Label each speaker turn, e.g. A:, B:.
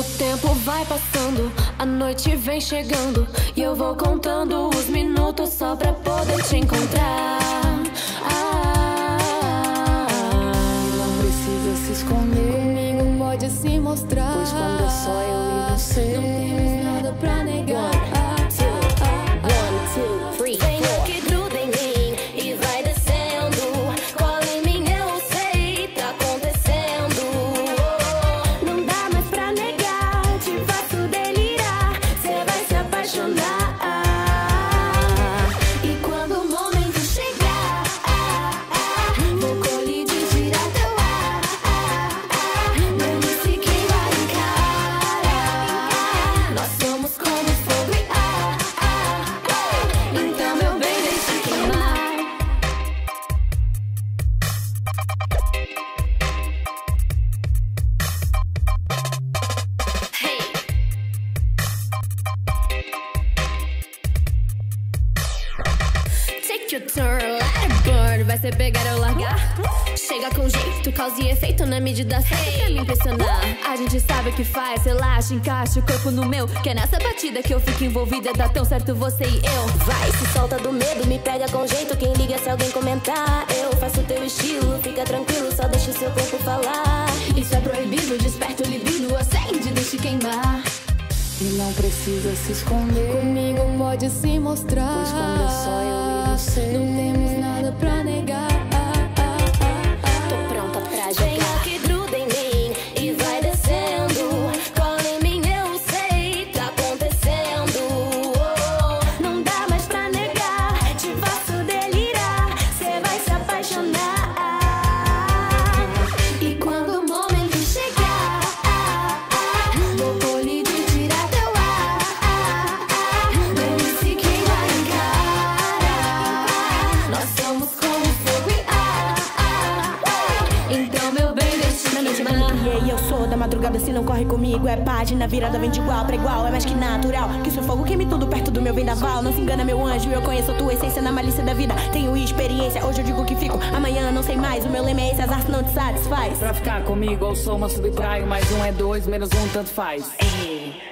A: O tempo vai passando, a noite vem chegando e eu vou contando os minutos só pra poder te encontrar. Ah,
B: Não precisa se esconder,
A: comigo pode se mostrar.
B: pois quando é só eu e você.
A: Não temos nada pra your turn. Vai ser pegar ou largar? Chega com jeito, causa e efeito na medida certa pra me impressionar. A gente sabe o que faz, relaxa, encaixa o corpo no meu. Que é nessa batida que eu fico envolvida, dá tão certo você e eu.
C: Vai, se solta do medo, me pega com jeito. Quem liga se alguém comentar? Eu faço teu estilo, fica tranquilo, só deixa o seu corpo falar.
A: Isso é proibido, desperta o libido, acende, deixe queimar.
B: E não precisa se esconder,
A: Comigo pode se mostrar.
B: pois quando é só eu e você.
A: Então, meu bem, deixa
D: Na noite
A: me
D: maniquei, eu sou da madrugada, se não corre comigo É página virada, vem de igual pra igual É mais que natural, que seu fogo queime tudo perto do meu vendaval Não se engana meu anjo, eu conheço a tua essência na malícia da vida Tenho experiência, hoje eu digo que fico Amanhã não sei mais, o meu lema é esse, as artes não te satisfaz
E: Pra ficar comigo, eu sou uma subtraio. Mais um é dois, menos um, tanto faz. Ei.